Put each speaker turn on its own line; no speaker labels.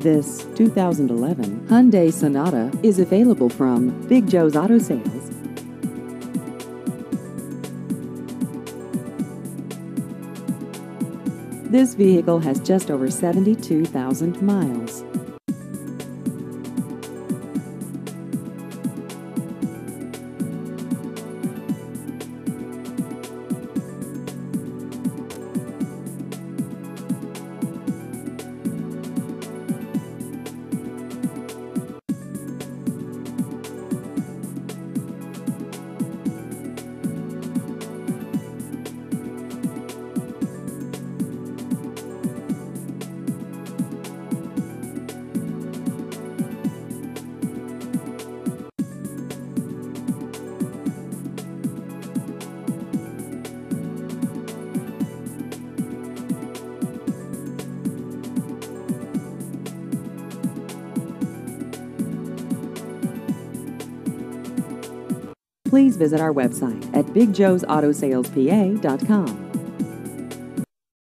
This 2011 Hyundai Sonata is available from Big Joe's Auto Sales. This vehicle has just over 72,000 miles. Please visit our website at bigjoesautosalespa.com.